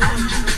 George.